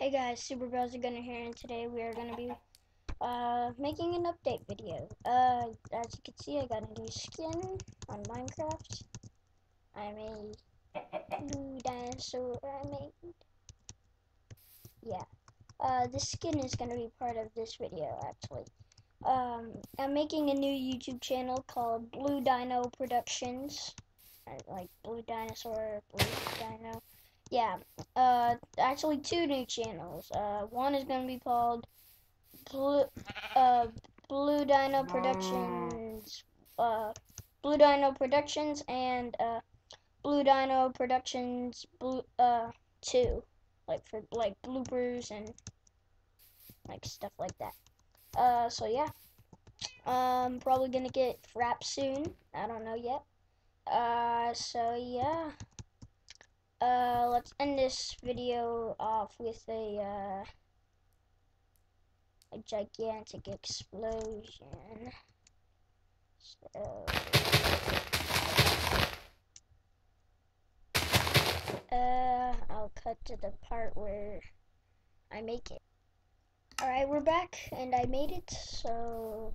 Hey guys, Super Bowser Gunner here, and today we are to be uh, making an update video. Uh, as you can see, I got a new skin on Minecraft. I made blue dinosaur. I made, yeah. Uh, this skin is to be part of this video, actually. Um, I'm making a new YouTube channel called Blue Dino Productions. Like Blue Dinosaur, Blue Dino yeah, uh, actually two new channels. Uh, one is going to be called Blue, uh, Blue Dino Productions, uh, Blue Dino Productions, and uh, Blue Dino Productions Blue, uh, two, like for like bloopers and like stuff like that. Uh, so yeah, um, probably gonna get Frap soon. I don't know yet. Uh, so yeah. Uh, let's end this video off with a, uh, a gigantic explosion. So, uh, I'll cut to the part where I make it. Alright, we're back, and I made it, so...